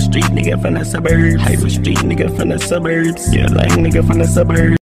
street nigga from the suburbs. Hype street nigga from the suburbs. Yeah, lame nigga from the suburbs.